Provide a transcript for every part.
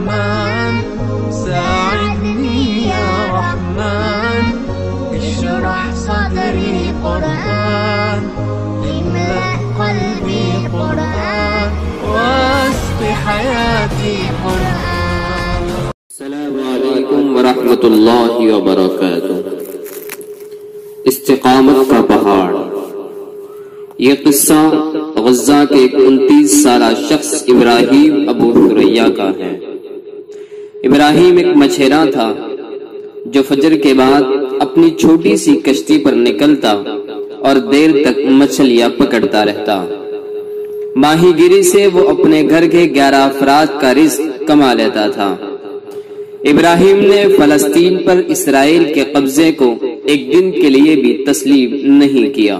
رحمن ساعدني يا رحمن اشرح صدري قرآن املأ قلبي قرآن واسق حياتي قرآن السلام علیکم ورحمۃ اللہ وبرکاتہ استقامت کا پہاڑ یہ قصہ غزہ کے ایک انتیس سالہ شخص ابراہیم ابو ثریا کا ہے ابراہیم ایک مچھیرا تھا جو فجر کے بعد اپنی چھوٹی سی کشتی پر نکلتا اور دیر تک مچھلیاں پکڑتا رہتا۔ ماہی گیری سے وہ اپنے گھر کے گیارہ افراد کا رزق کما لیتا تھا۔ ابراہیم نے فلسطین پر اسرائیل کے قبضے کو ایک دن کے لیے بھی تسلیم نہیں کیا۔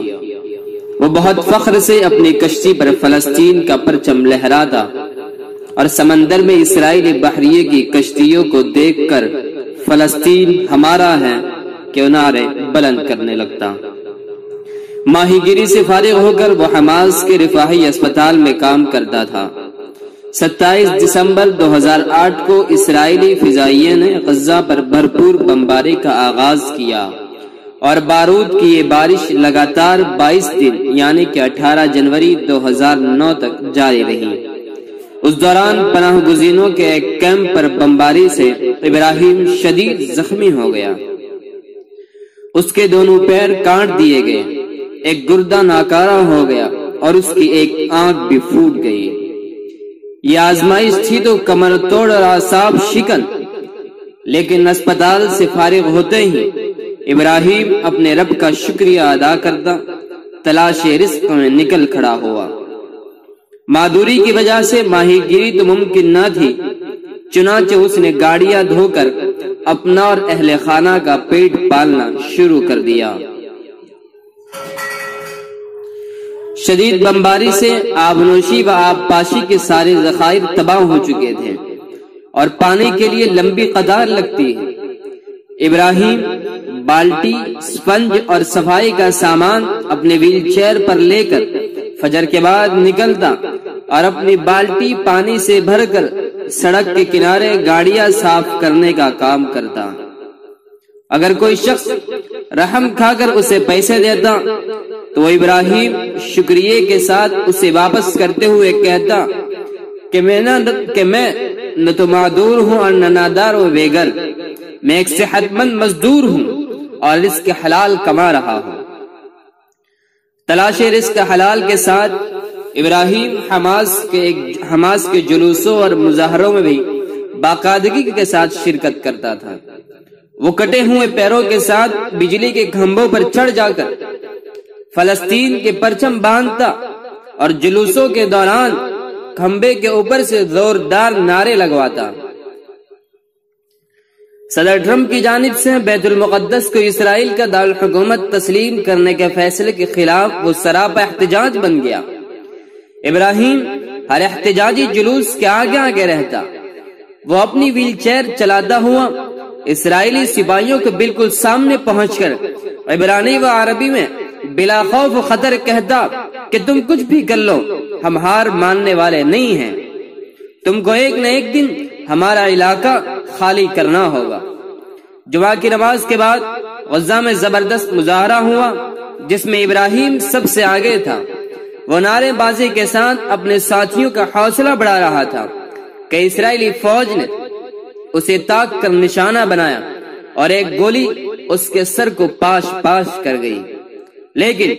وہ بہت فخر سے اپنی کشتی پر فلسطین کا پرچم لہراتا اور سمندر میں اسرائیلی بحریے کی کشتیوں کو دیکھ کر فلسطین ہمارا ہے کہ نعرے بلند کرنے لگتا۔ ماہی گیری سے فارغ ہو کر وہ حماس کے رفاہی اسپتال میں کام کرتا تھا۔ ستائیس دسمبر دو ہزار آٹھ کو اسرائیلی فضائیہ نے غزہ پر بھرپور بمباری کا آغاز کیا اور بارود کی یہ بارش لگاتار بائیس دن یعنی کہ اٹھارہ جنوری دو ہزار نو تک جاری رہی۔ اس دوران پناہ گزینوں کے ایک کیمپ پر بمباری سے ابراہیم شدید زخمی ہو گیا۔ اس کے دونوں پیر کاٹ دیے گئے۔ ایک گردہ ناکارہ ہو گیا اور اس کی ایک آنکھ بھی پھوٹ گئی۔ یہ آزمائش تھی تو کمر توڑ اور آساب شکن۔ لیکن اسپتال سے فارغ ہوتے ہی ابراہیم اپنے رب کا شکریہ ادا کرتا تلاش رزق میں نکل کھڑا ہوا۔ مادوری کی وجہ سے ماہی گیری تو ممکن نہ تھی چنانچہ اس نے گاڑیاں دھو کر اپنا اور اہل خانہ کا پیٹ پالنا شروع کر دیا شدید بمباری سے آبنوشی و آب پاشی کے سارے ذخائر تباہ ہو چکے تھے اور پانی کے لیے لمبی قدار لگتی ہے ابراہیم بالٹی سپنج اور صفائی کا سامان اپنے ویل چیئر پر لے کر فجر کے بعد نکلتا اور اپنی بالٹی پانی سے بھر کر سڑک کے کنارے گاڑیاں صاف کرنے کا کام کرتا۔ اگر کوئی شخص رحم کھا کر اسے پیسے دیتا تو ابراہیم شکریہ کے ساتھ اسے واپس کرتے ہوئے کہتا کہ میں نہ کہ میں نہ تو معدور ہوں اور نہ نادار و بیگر میں ایک صحت مند مزدور ہوں اور رزق حلال کما رہا ہوں۔ تلاش رزق حلال کے ساتھ ابراہیم حماس کے حماس کے جلوسوں اور مظاہروں میں بھی باقاعدگی کے ساتھ شرکت کرتا تھا۔ وہ کٹے ہوئے پیروں کے ساتھ بجلی کے کھمبوں پر چڑھ جا کر فلسطین کے پرچم باندھتا اور جلوسوں کے دوران کھمبے کے اوپر سے زوردار نعرے لگواتا۔ صدر ٹرمپ کی جانب سے بیت المقدس کو اسرائیل کا دارالحکومت تسلیم کرنے کے فیصلے کے خلاف وہ سراپا احتجاج بن گیا۔ ابراہیم ہر احتجاجی جلوس کے آگے آگے رہتا۔ وہ اپنی ویل چیئر چلاتا ہوا اسرائیلی سپاہیوں کے بالکل سامنے پہنچ کر عبرانی و عربی میں بلا خوف و خطر کہتا کہ تم کچھ بھی کر لو، ہم ہار ماننے والے نہیں ہیں۔ تم کو ایک نہ ایک دن ہمارا علاقہ خالی کرنا ہوگا۔ جمعہ کی نماز کے بعد غزہ میں زبردست مظاہرہ ہوا، جس میں ابراہیم سب سے آگے تھا۔ وہ نعرے بازی کے ساتھ اپنے ساتھیوں کا حوصلہ بڑھا رہا تھا کہ اسرائیلی فوج نے اسے تاک کر نشانہ بنایا اور ایک گولی اس کے سر کو پاش پاش کر گئی۔ لیکن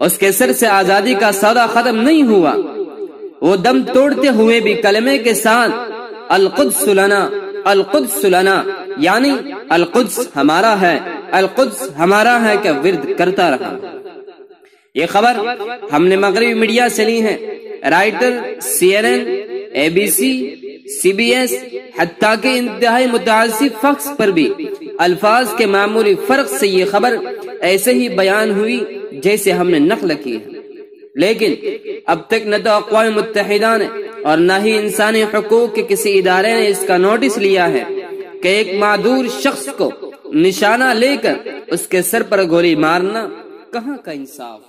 اس کے سر سے آزادی کا سودا ختم نہیں ہوا۔ وہ دم توڑتے ہوئے بھی کلمے کے ساتھ القدس لنا القدس لنا یعنی القدس ہمارا ہے، القدس ہمارا ہے کہ ورد کرتا رہا۔ یہ خبر ہم نے مغربی میڈیا سے لی ہے۔ Reuters, C N N, A B C C B S, حتیٰ کہ انتہائی متعصب فخص پر بھی الفاظ کے معمولی فرق سے یہ خبر ایسے ہی بیان ہوئی جیسے ہم نے نقل کی ہے۔ لیکن اب تک نہ تو اقوام متحدہ نے اور نہ ہی انسانی حقوق کے کسی ادارے نے اس کا نوٹس لیا ہے کہ ایک معدور شخص کو نشانہ لے کر اس کے سر پر گولی مارنا کہاں کا انصاف؟